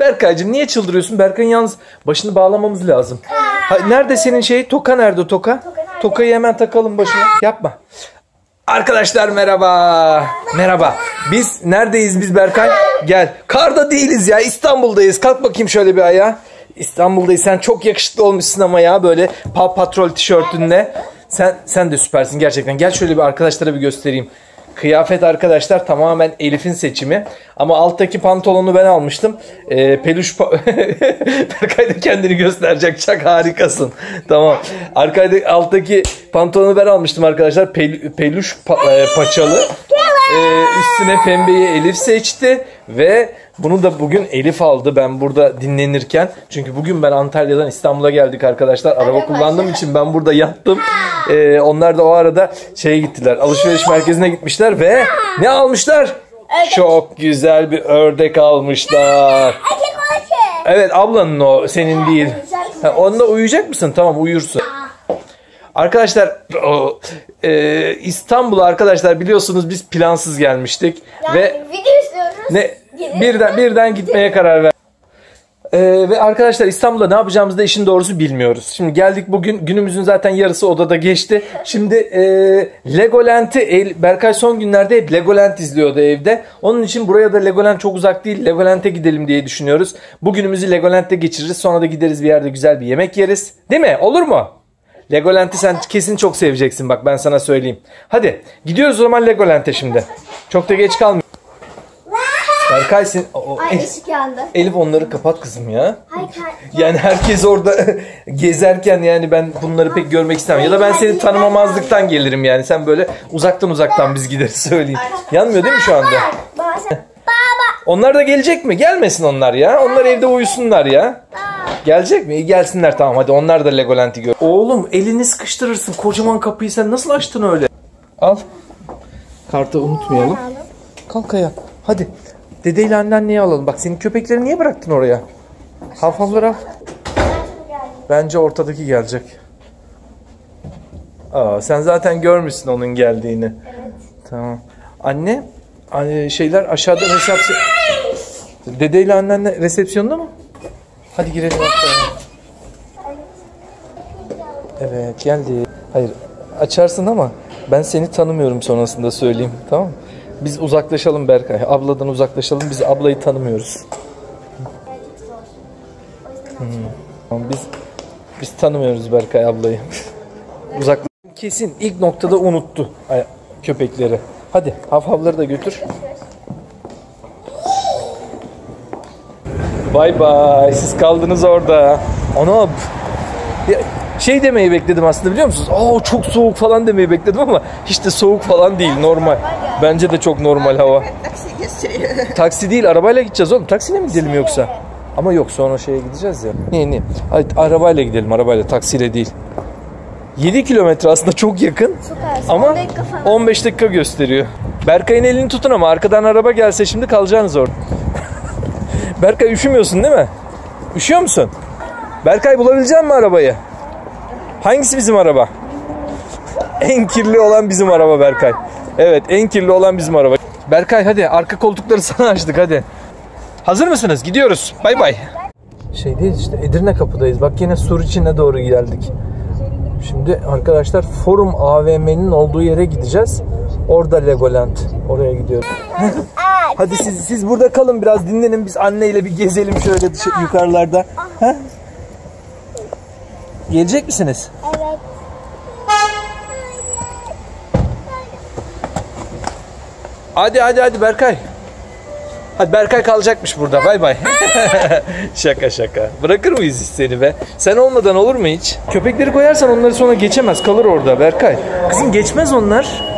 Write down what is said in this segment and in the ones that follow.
Berkay'cığım niye çıldırıyorsun? Berkay'ın yalnız başını bağlamamız lazım. Ha, nerede senin şey? Toka nerede toka? Tokayı hemen takalım başına. Yapma. Arkadaşlar merhaba. Merhaba. Biz neredeyiz biz Berkay? Gel. Karda değiliz ya. İstanbul'dayız. Kalk bakayım şöyle bir ayağa. İstanbul'dayız. Sen çok yakışıklı olmuşsun ama ya böyle Paw Patrol tişörtünle. Sen sen de süpersin gerçekten. Gel şöyle bir arkadaşlara bir göstereyim. Kıyafet arkadaşlar tamamen Elif'in seçimi. Ama alttaki pantolonu ben almıştım. Ee, peluş pa- Berkay da kendini gösterecek. Çok harikasın. Tamam. Arkada alttaki pantolonu ben almıştım arkadaşlar. Pel- peluş pa- e, paçalı. Ee, üstüne pembeyi Elif seçti ve bunu da bugün Elif aldı ben burada dinlenirken. Çünkü bugün ben Antalya'dan İstanbul'a geldik arkadaşlar. Araba kullandığım için ben burada yattım. Ee, onlar da o arada şeye gittiler. Alışveriş merkezine gitmişler ve ne almışlar? Çok güzel bir ördek almışlar. Evet ablanın o senin değil. Ha, onunla uyuyacak mısın? Tamam uyursun. Arkadaşlar o, e, İstanbul'a arkadaşlar biliyorsunuz biz plansız gelmiştik Yani ve video istiyoruz. ne birden birden gitmeye karar ver. Ee, ve arkadaşlar İstanbul'da ne yapacağımızı da işin doğrusu bilmiyoruz. Şimdi geldik bugün günümüzün zaten yarısı odada geçti. Şimdi e, Legoland'i Berkay son günlerde hep Legoland izliyordu evde. Onun için buraya da Legoland çok uzak değil. Legoland'e gidelim diye düşünüyoruz. Bugünümüzü Legoland'de geçiririz. Sonra da gideriz bir yerde güzel bir yemek yeriz. Değil mi? Olur mu? Legoland'i sen kesin çok seveceksin bak ben sana söyleyeyim. Hadi gidiyoruz o zaman Legoland'e şimdi. Çok da geç kalmıyor. Berkay sen... O- Ay ışık yandı. Elif onları kapat kızım ya. Hayır Yani herkes orada gezerken yani ben bunları pek görmek istemem. Ya da ben seni tanımamazlıktan gelirim yani. Sen böyle uzaktan uzaktan biz gideriz söyleyeyim. Yanmıyor değil mi şu anda? Baba sen- Baba. Onlar da gelecek mi? Gelmesin onlar ya. Onlar evde uyusunlar ya. Gelecek mi? İyi gelsinler tamam hadi onlar da Legoland'i gör. Oğlum elini sıkıştırırsın. Kocaman kapıyı sen nasıl açtın öyle? Al. Kartı unutmayalım. Kalk ayağa. Hadi. Dedeyle anneanneyi alalım. Bak senin köpekleri niye bıraktın oraya? Hafafları al. Bence ortadaki gelecek. Aa, sen zaten görmüşsün onun geldiğini. Evet. Tamam. Anne, anne şeyler aşağıda resepsiyon... Dedeyle annenle resepsiyonda mı? Hadi girelim aşağıya. Evet geldi. Hayır açarsın ama ben seni tanımıyorum sonrasında söyleyeyim tamam mı? Biz uzaklaşalım Berkay. Abladan uzaklaşalım. Biz ablayı tanımıyoruz. Hmm. Biz biz tanımıyoruz Berkay ablayı. Uzak kesin ilk noktada unuttu köpekleri. Hadi havhavları da götür. Bay bay. Siz kaldınız orada. Ana ya, şey demeyi bekledim aslında biliyor musunuz? Aa çok soğuk falan demeyi bekledim ama hiç de soğuk falan değil normal. Bence de çok normal hava. Taksi gösteriyor. Taksi değil arabayla gideceğiz oğlum. Taksiyle mi gidelim yoksa? Ama yok sonra şeye gideceğiz ya. Niye niye? Hadi arabayla gidelim arabayla taksiyle değil. 7 kilometre aslında çok yakın Çok az. ama 10 dakika falan. 15 dakika gösteriyor. Berkay'ın elini tutun ama arkadan araba gelse şimdi kalacaksınız orada. Berkay üşümüyorsun değil mi? Üşüyor musun? Berkay bulabilecek mi arabayı? Hangisi bizim araba? En kirli olan bizim araba Berkay. Evet en kirli olan bizim araba. Berkay hadi arka koltukları sana açtık hadi. Hazır mısınız? Gidiyoruz. Bay bay. Şeydeyiz işte Edirne kapıdayız. Bak yine sur içine doğru geldik. Şimdi arkadaşlar Forum AVM'nin olduğu yere gideceğiz. Orada Legoland. Oraya gidiyoruz. Hadi siz siz burada kalın biraz dinlenin. Biz anneyle bir gezelim şöyle dışı, yukarılarda. Ha? Gelecek misiniz? Evet. Hadi hadi hadi Berkay. Hadi Berkay kalacakmış burada. Bay bay. şaka şaka. Bırakır mıyız seni be? Sen olmadan olur mu hiç? Köpekleri koyarsan onları sonra geçemez. Kalır orada Berkay. Kızım geçmez onlar.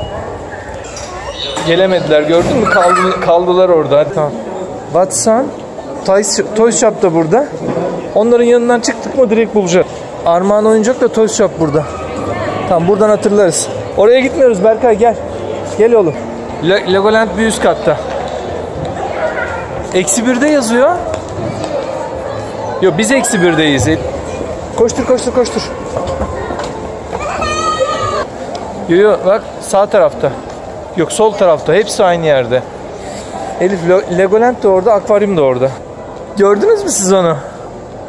Gelemediler gördün mü? Kaldı, kaldılar orada. Tamam. Watson. Toys, Toys Shop da burada. Onların yanından çıktık mı direkt bulacağız. Armağan Oyuncak da Toys Shop burada. Tamam buradan hatırlarız. Oraya gitmiyoruz Berkay gel. Gel oğlum. Le- Legoland bir üst katta. Eksi birde yazıyor. Yok biz eksi birdeyiz. Koştur koştur koştur. Yok yok bak sağ tarafta. Yok sol tarafta. Hepsi aynı yerde. Elif Legoland de orada, akvaryum da orada. Gördünüz mü siz onu?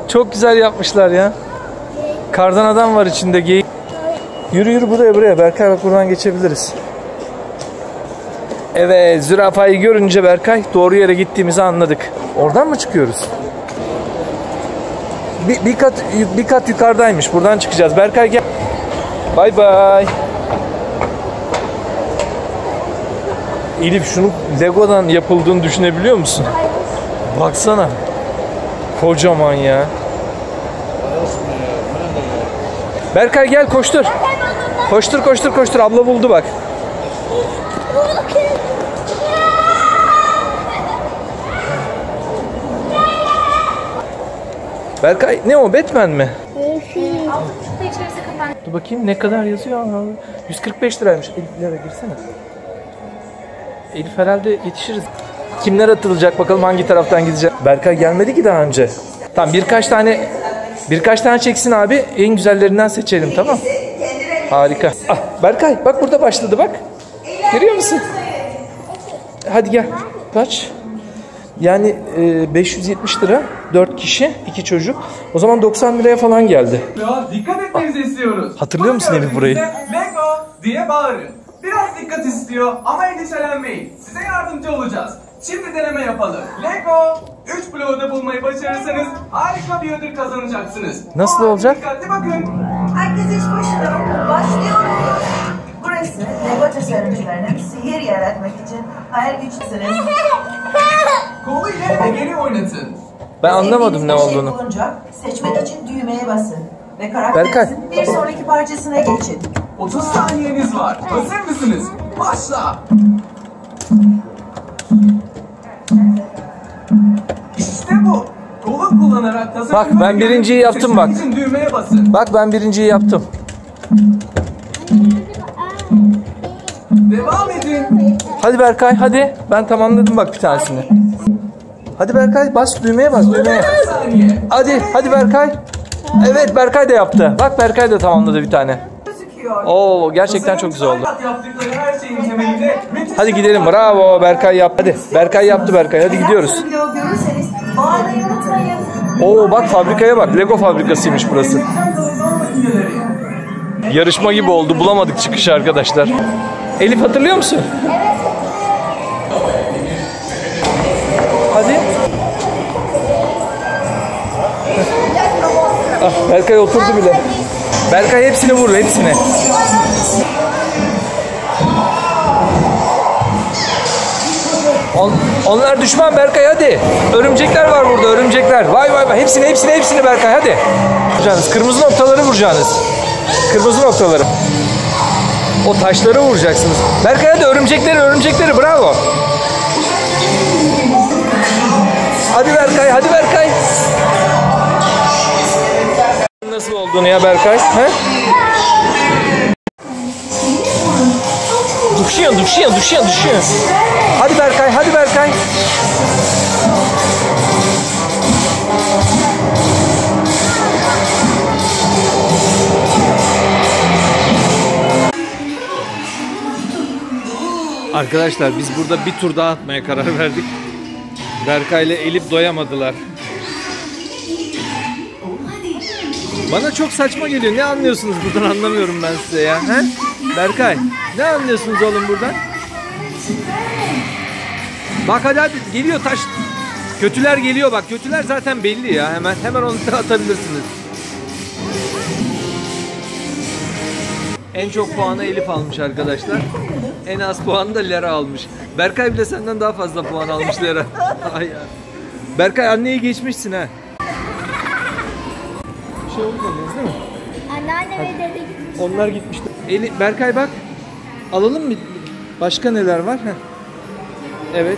Çok güzel yapmışlar ya. Kardan adam var içinde. Geyik. Yürü yürü buraya buraya. Berkay bak buradan geçebiliriz. Evet zürafayı görünce Berkay doğru yere gittiğimizi anladık. Oradan mı çıkıyoruz? Bir, bir kat bir kat yukarıdaymış. Buradan çıkacağız. Berkay gel. Bay bay. Elif şunu Lego'dan yapıldığını düşünebiliyor musun? Baksana. Kocaman ya. Berkay gel koştur. Koştur koştur koştur. Abla buldu bak. Berkay ne o Batman mi? Dur bakayım ne kadar yazıyor. 145 liraymış. Elif lira girsene. Elif herhalde yetişiriz. Kimler atılacak bakalım hangi taraftan gidecek. Berkay gelmedi ki daha önce. Tamam birkaç tane birkaç tane çeksin abi. En güzellerinden seçelim tamam. Harika. Ah, Berkay bak burada başladı bak. Görüyor musun? Hadi gel. Kaç? Yani e, 570 lira 4 kişi 2 çocuk. O zaman 90 liraya falan geldi. Ya dikkat etmenizi istiyoruz. Hatırlıyor musun Elif burayı? Lego diye bağırın. Biraz dikkat istiyor ama endişelenmeyin. Size yardımcı olacağız. Şimdi deneme yapalım. Lego 3 bloğu da bulmayı başarırsanız harika bir ödül kazanacaksınız. Nasıl halde olacak? Dikkatli bakın. Herkes iş başına. Başlıyoruz. Burası Lego tasarımcılarının sihir yaratmak için hayal güçlüsünüz. Kolu ileri ve geri oynatın. Ben anlamadım ne şey olduğunu. bulunca seçmek için düğmeye basın. Ve Berkay. karakterinizin bir sonraki parçasına geçin. 30 saniyeniz var. Hazır mısınız? Başla. İşte bu. Kolu kullanarak tasarımları Bak, ben birinciyi yaptım bak. için düğmeye basın. Bak ben birinciyi yaptım. Devam edin. Hadi Berkay hadi. Ben tamamladım bak bir tanesini. Hadi Berkay bas düğmeye bas düğmeye. Hadi hadi Berkay. Evet Berkay da yaptı. Bak Berkay da tamamladı bir tane. Gözüküyor. Oo gerçekten çok güzel oldu. Yaptıkları her şeyin temelinde müthiş Hadi gidelim. Bravo Berkay yap. Hadi Berkay yaptı Berkay. Hadi gidiyoruz. Oo bak fabrikaya bak. Lego fabrikasıymış burası. Yarışma gibi oldu. Bulamadık çıkışı arkadaşlar. Elif hatırlıyor musun? Hadi. Ah, Berkay oturdu bile. Berkay hepsini vur, hepsini. On- onlar düşman Berkay hadi. Örümcekler var burada örümcekler. Vay vay vay hepsini hepsini hepsini Berkay hadi. Vuracaksınız. Kırmızı noktaları vuracaksınız. Kırmızı noktaları. O taşları vuracaksınız. Berkay hadi örümcekleri örümcekleri bravo. Hadi Berkay hadi Berkay. Nasıl olduğunu ya Berkay? He? Düşüyor, düşüyor, düşüyor, düşüyor. Hadi Berkay, hadi Berkay. Arkadaşlar biz burada bir tur daha atmaya karar verdik. Berkay ile Elif doyamadılar. Bana çok saçma geliyor. Ne anlıyorsunuz buradan anlamıyorum ben size ya. He? Berkay ne anlıyorsunuz oğlum buradan? Bak hadi hadi geliyor taş. Kötüler geliyor bak. Kötüler zaten belli ya. Hemen hemen onu atabilirsiniz. En çok puanı Elif almış arkadaşlar. En az puanı da Lera almış. Berkay bile senden daha fazla puan almış Lera. Berkay anneyi geçmişsin ha. Bir şey olmadınız değil mi? Anneanne ve dede gitmiş. Onlar gitmişti. Eli, Berkay bak. Alalım mı? Başka neler var? Heh. Evet.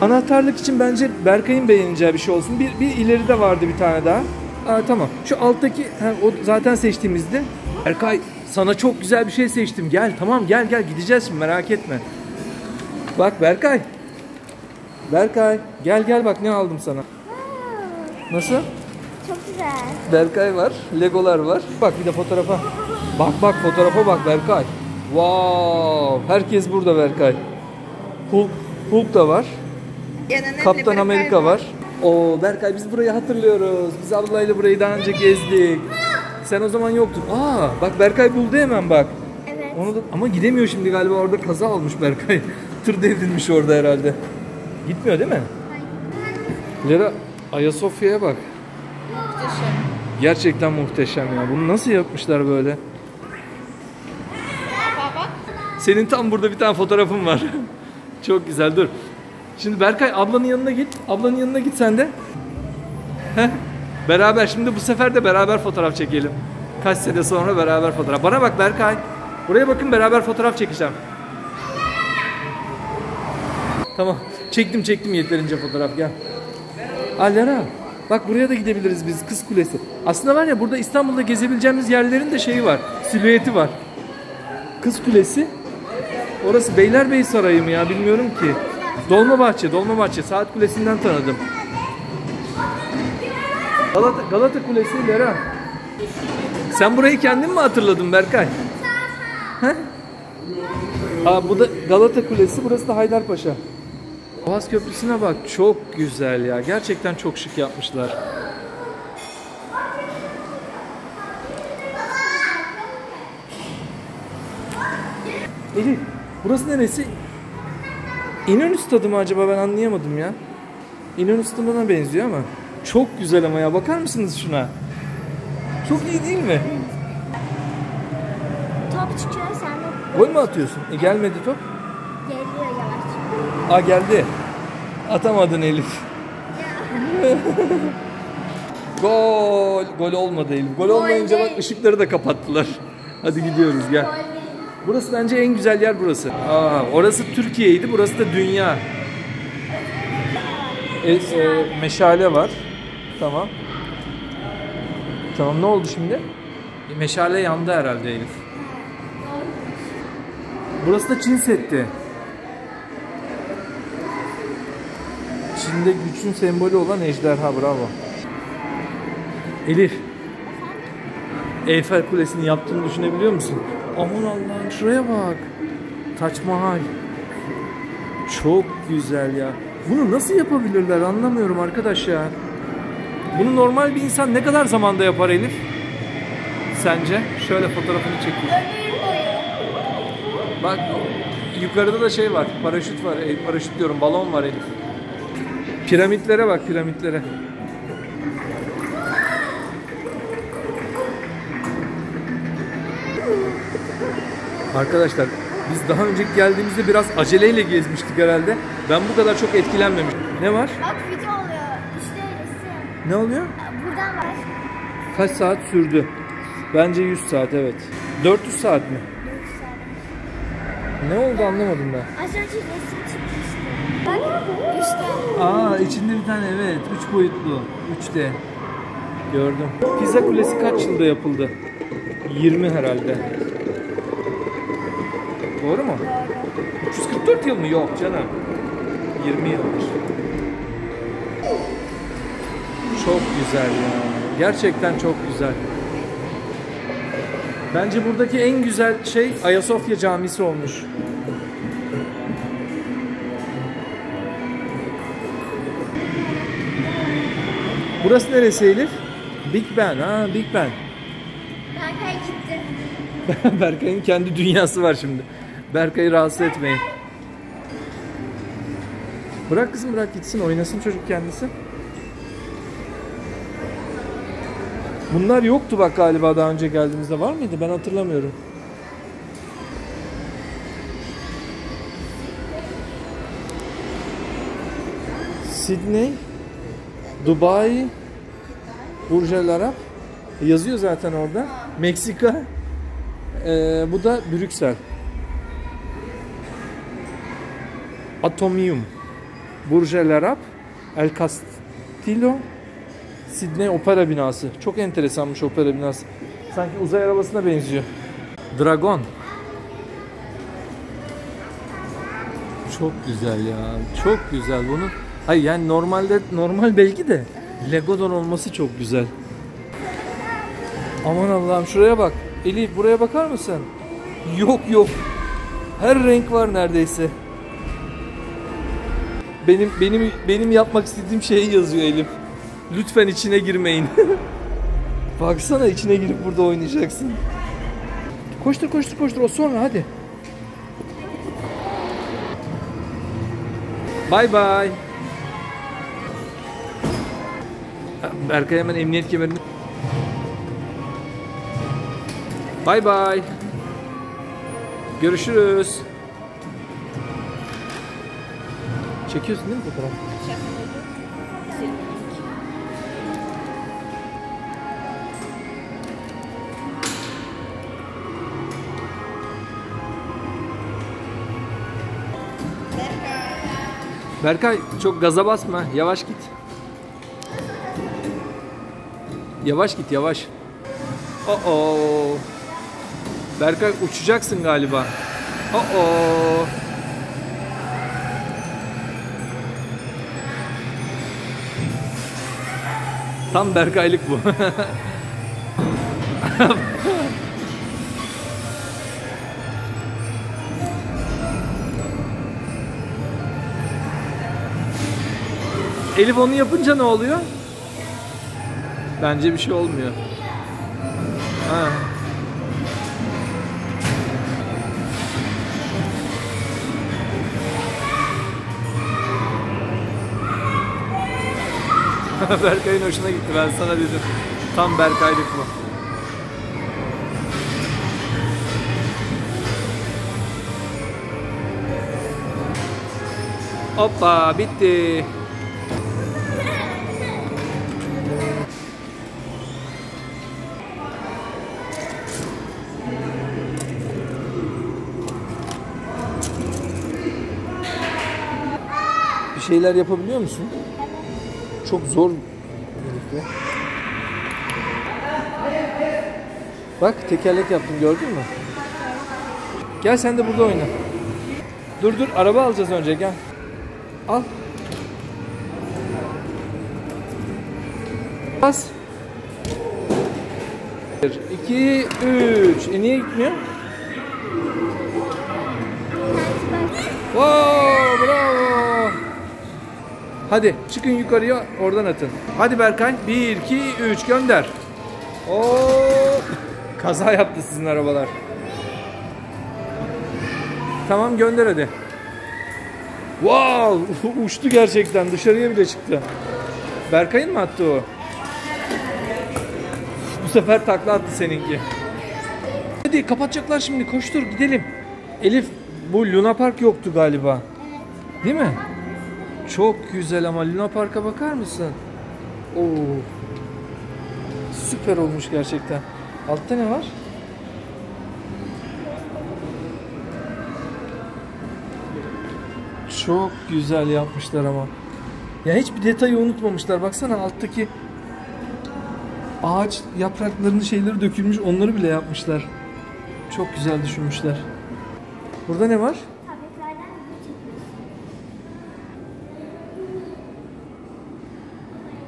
Anahtarlık için bence Berkay'ın beğeneceği bir şey olsun. Bir, bir ileride vardı bir tane daha. Aa, tamam. Şu alttaki ha, o zaten seçtiğimizde. Berkay sana çok güzel bir şey seçtim. Gel tamam gel gel gideceğiz şimdi merak etme. Bak Berkay. Berkay gel gel bak ne aldım sana. Nasıl? Çok güzel. Berkay var, Legolar var. Bak bir de fotoğrafa. Bak bak fotoğrafa bak Berkay. Wow! Herkes burada Berkay. Hulk, Hulk da var. Kaptan Amerika var. O Berkay biz burayı hatırlıyoruz. Biz ablayla burayı daha önce gezdik. Sen o zaman yoktun. Aa bak Berkay buldu hemen bak. Evet. Onu da, ama gidemiyor şimdi galiba orada kaza olmuş Berkay. Tır devrilmiş orada herhalde. Gitmiyor değil mi? Lera Ayasofya'ya bak. Gerçekten muhteşem ya. Bunu nasıl yapmışlar böyle? Senin tam burada bir tane fotoğrafın var. Çok güzel dur. Şimdi Berkay ablanın yanına git. Ablanın yanına git sen de. Heh. Beraber şimdi bu sefer de beraber fotoğraf çekelim. Kaç sene sonra beraber fotoğraf. Bana bak Berkay. Buraya bakın beraber fotoğraf çekeceğim. Tamam. Çektim çektim yeterince fotoğraf gel. Alara. Bak buraya da gidebiliriz biz Kız Kulesi. Aslında var ya burada İstanbul'da gezebileceğimiz yerlerin de şeyi var. Silüeti var. Kız Kulesi. Orası Beylerbeyi Sarayı mı ya bilmiyorum ki. Dolmabahçe, Dolmabahçe. Saat Kulesi'nden tanıdım. Galata, Galata Kulesi Lera. Sen burayı kendin mi hatırladın Berkay? He? Aa, bu da Galata Kulesi, burası da Haydarpaşa. Boğaz Köprüsü'ne bak, çok güzel ya. Gerçekten çok şık yapmışlar. Elif, burası neresi? İnönü Stadı mı acaba ben anlayamadım ya. İnönü Stadı'na benziyor ama. Çok güzel ama ya bakar mısınız şuna? Çok iyi değil mi? Top çıkıyor sen de Gol mü atıyorsun? E gelmedi top. geliyor yavaş. Aa geldi. Atamadın Elif. Gol. Gol olmadı Elif. Gol olmayınca bak ışıkları da kapattılar. Hadi gidiyoruz gel. Burası bence en güzel yer burası. Aa, orası Türkiye'ydi, burası da dünya. E, e, meşale var. Tamam. Tamam ne oldu şimdi? E, meşale yandı herhalde Elif. Burası da Çin Seddi. Çin'de gücün sembolü olan ejderha bravo. Elif. Eyfel Kulesi'ni yaptığını düşünebiliyor musun? Aman Allah'ım şuraya bak. Taç Mahal. Çok güzel ya. Bunu nasıl yapabilirler anlamıyorum arkadaş ya. Bunu normal bir insan ne kadar zamanda yapar Elif? Sence? Şöyle fotoğrafını çekeyim. Bak yukarıda da şey var. Paraşüt var. E, paraşüt diyorum balon var Elif. Piramitlere bak piramitlere. Arkadaşlar biz daha önceki geldiğimizde biraz aceleyle gezmiştik herhalde. Ben bu kadar çok etkilenmemiştim. Ne var? Bak video oluyor. İşte resim. Ne oluyor? Buradan var. Kaç saat sürdü? Bence 100 saat evet. 400 saat mi? Ne oldu anlamadım ben. Az önce resim işte. Aa içinde bir tane evet 3 boyutlu 3D. Gördüm. Pizza Kulesi kaç yılda yapıldı? 20 herhalde. Doğru mu? 344 yıl mı? Yok canım. 20 yıldır. Çok güzel ya. Gerçekten çok güzel. Bence buradaki en güzel şey Ayasofya Camisi olmuş. Burası neresi Elif? Big Ben. Ha Big Ben. Berkay gitti. Berkay'ın kendi dünyası var şimdi. Berkay'ı rahatsız etmeyin. Bırak kızım bırak gitsin oynasın çocuk kendisi. Bunlar yoktu bak galiba daha önce geldiğimizde var mıydı? Ben hatırlamıyorum. Sydney, Dubai, Burj Al Arab yazıyor zaten orada. Meksika, ee, bu da Brüksel. Atomium, Burj Al Arab, El Castillo, Sydney Opera binası. Çok enteresanmış opera binası. Sanki uzay arabasına benziyor. Dragon. Çok güzel ya. Çok güzel bunu. Hayır yani normalde normal belki de Lego'dan olması çok güzel. Aman Allah'ım şuraya bak. Elif buraya bakar mısın? Yok yok. Her renk var neredeyse. Benim benim benim yapmak istediğim şeyi yazıyor Elif. Lütfen içine girmeyin. Baksana içine girip burada oynayacaksın. Koştur koştur koştur o sonra hadi. Bay bay. Berkay hemen emniyet kemerini. Bay bay. Görüşürüz. Çekiyorsun değil mi fotoğraf? Berkay çok gaza basma. Yavaş git. Yavaş git yavaş. Oo. Berkay uçacaksın galiba. Oo. Tam Berkaylık bu. Elif onu yapınca ne oluyor? Bence bir şey olmuyor. Ha. Berkay'ın hoşuna gitti ben sana dedim. Tam Berkaylık bu. Hoppa bitti. Şeyler yapabiliyor musun? Çok zor. Elif'le. Bak tekerlek yaptım gördün mü? Gel sen de burada oyna. Dur dur araba alacağız önce gel. Al. Bas. 1, 2, 3. E niye gitmiyor? Wow. Hadi çıkın yukarıya oradan atın. Hadi Berkay. 1, 2, 3 gönder. Oo, kaza yaptı sizin arabalar. Tamam gönder hadi. Wow! Uçtu gerçekten. Dışarıya bile çıktı. Berkay'ın mı attı o? Bu sefer takla attı seninki. Hadi kapatacaklar şimdi. Koştur gidelim. Elif bu Luna Park yoktu galiba. Değil mi? Çok güzel ama Luna Park'a bakar mısın? Oo. Süper olmuş gerçekten. Altta ne var? Çok güzel yapmışlar ama. Ya hiçbir detayı unutmamışlar. Baksana alttaki ağaç yapraklarının şeyleri dökülmüş. Onları bile yapmışlar. Çok güzel düşünmüşler. Burada ne var?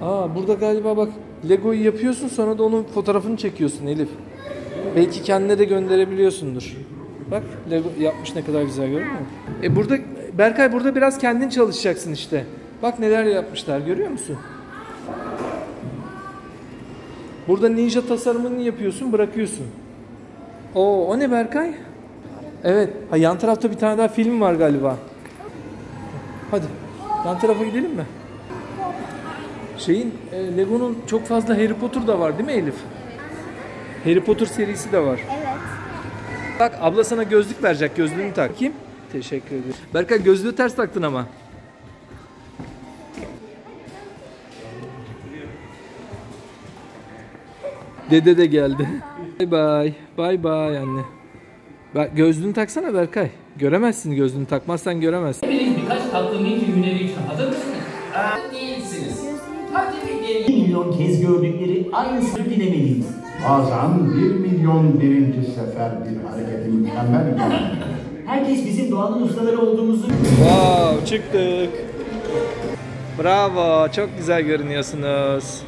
Aa burada galiba bak Lego'yu yapıyorsun sonra da onun fotoğrafını çekiyorsun Elif. Belki kendine de gönderebiliyorsundur. Bak Lego yapmış ne kadar güzel görüyor musun? E burada Berkay burada biraz kendin çalışacaksın işte. Bak neler yapmışlar görüyor musun? Burada ninja tasarımını yapıyorsun bırakıyorsun. Oo o ne Berkay? Evet. Ha, yan tarafta bir tane daha film var galiba. Hadi. Yan tarafa gidelim mi? Şeyin e, Lego'nun çok fazla Harry Potter da var değil mi Elif? Harry Potter serisi de var. Evet. Bak abla sana gözlük verecek. Gözlüğünü tak. Kim? Teşekkür ederim. Berkay gözlüğü ters taktın ama. Dede de geldi. Bay bay. Bay bay anne. Bak gözlüğünü taksana Berkay. Göremezsin gözlüğünü takmazsan göremezsin. Birkaç tatlı linki günleri için hazır mısınız? gördükleri 1 milyon kez gördükleri aynı aynısını dilemeliyiz. Bazen 1 milyon birinci sefer bir hareketi mükemmel Herkes bizim doğanın ustaları olduğumuzu... Wow çıktık. Bravo çok güzel görünüyorsunuz.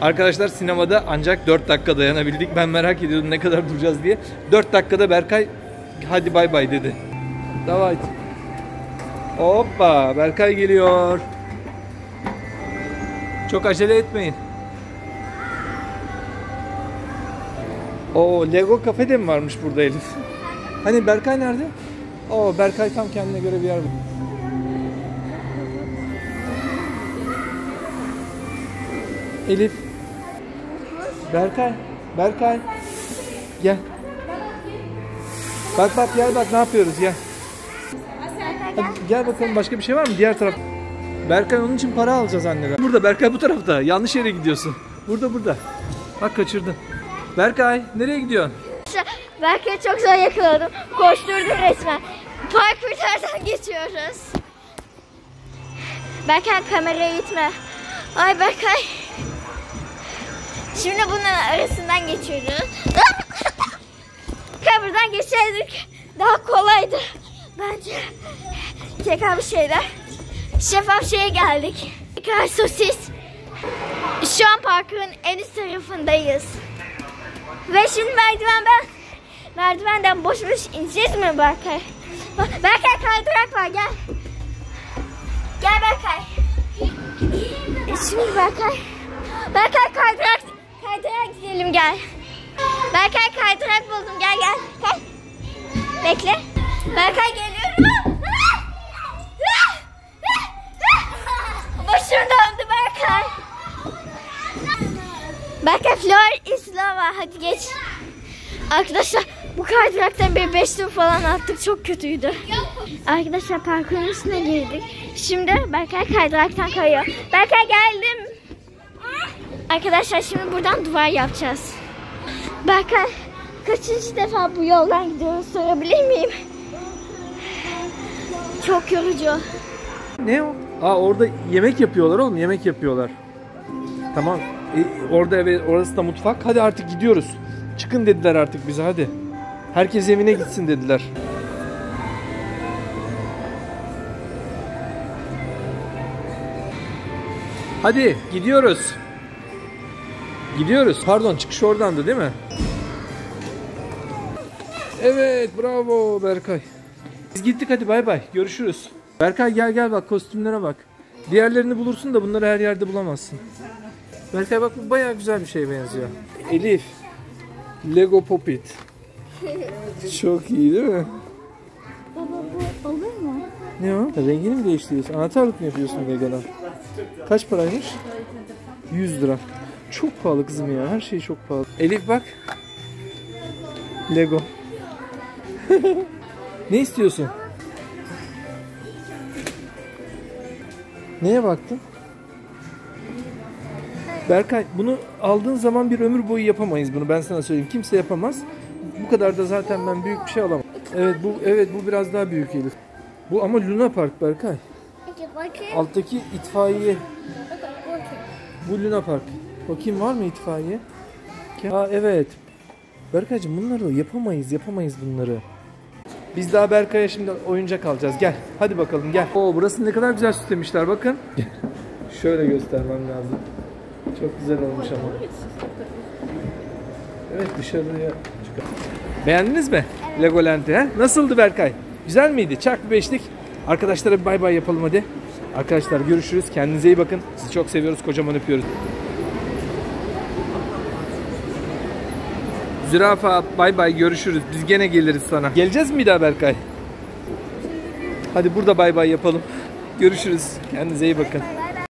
Arkadaşlar sinemada ancak 4 dakika dayanabildik. Ben merak ediyordum ne kadar duracağız diye. 4 dakikada Berkay hadi bay bay dedi. Davay. Hoppa Berkay geliyor. Çok acele etmeyin. O Lego kafe de mi varmış burada Elif? Hani Berkay nerede? Oo Berkay tam kendine göre bir yer buldu. Elif. Berkay. Berkay. Gel. Bak bak gel bak ne yapıyoruz gel. Hadi gel bakalım başka bir şey var mı diğer taraf? Berkay onun için para alacağız anneden. Burada Berkay bu tarafta. Yanlış yere gidiyorsun. Burada burada. Bak kaçırdın. Berkay nereye gidiyorsun? Berkay'ı çok zor yakaladım. Koşturdum resmen. Parkurlardan geçiyoruz. Berkay kameraya gitme. Ay Berkay. Şimdi bunun arasından geçiyoruz. Buradan geçseydik daha kolaydı. Bence tekrar bir şeyler. Şeffaf şeye geldik. Tekrar sosis. Şu an parkurun en üst tarafındayız. Ve şimdi merdiven ben merdivenden boş boş ineceğiz mi Berkay? Berkay kaydırak var gel. Gel Berkay. E, Şimdi Berkay. Berkay kaydırak kaydırak gidelim gel. Berkay kaydırak buldum gel gel. Kay. Bekle. Berkay geliyorum. Başım döndü Berkay. Berkay Flor İslam'a hadi geç. Arkadaşlar bu kaydıraktan bir 5 tur falan attık çok kötüydü. Arkadaşlar parkurun üstüne girdik. Şimdi Berkay kaydıraktan kayıyor. Berkay geldim. Arkadaşlar şimdi buradan duvar yapacağız. Berkay kaçıncı defa bu yoldan gidiyoruz sorabilir miyim? Çok yorucu. Ne o? Aa orada yemek yapıyorlar oğlum yemek yapıyorlar. Tamam. E, orada evet orası da mutfak. Hadi artık gidiyoruz. Çıkın dediler artık bize hadi. Herkes evine gitsin dediler. Hadi gidiyoruz. Gidiyoruz. Pardon çıkış oradandı değil mi? Evet bravo Berkay. Biz gittik hadi bay bay. Görüşürüz. Berkay gel gel bak kostümlere bak. Diğerlerini bulursun da bunları her yerde bulamazsın. Berkay bak bu bayağı güzel bir şeye benziyor. Elif. Lego Popit. Çok iyi değil mi? Baba bu olur mu? Ne o? Rengini mi değiştiriyorsun? Anahtarlık mı yapıyorsun Lego'dan? Kaç paraymış? 100 lira. Çok pahalı kızım ya. Her şey çok pahalı. Elif bak. Lego. ne istiyorsun? Neye baktın? Berkay bunu aldığın zaman bir ömür boyu yapamayız bunu ben sana söyleyeyim. Kimse yapamaz. Bu kadar da zaten ben büyük bir şey alamam. Evet bu evet bu biraz daha büyük Elif. Bu ama Luna Park Berkay. Alttaki itfaiye. Bu Luna Park. Bakayım var mı itfaiye? Aa evet. Berkaycığım bunları yapamayız, yapamayız bunları. Biz daha Berkay'a şimdi oyuncak alacağız. Gel. Hadi bakalım gel. Oo burası ne kadar güzel süslemişler bakın. Şöyle göstermem lazım. Çok güzel olmuş ama. Evet dışarıya çıkar. Beğendiniz mi? Legoland'i he? Nasıldı Berkay? Güzel miydi? Çak bir beşlik. Arkadaşlara bir bay bay yapalım hadi. Arkadaşlar görüşürüz. Kendinize iyi bakın. Sizi çok seviyoruz. Kocaman öpüyoruz. Zürafa bay bay görüşürüz. Biz gene geliriz sana. Geleceğiz mi bir daha Berkay? Hadi burada bay bay yapalım. Görüşürüz. Kendinize iyi bakın.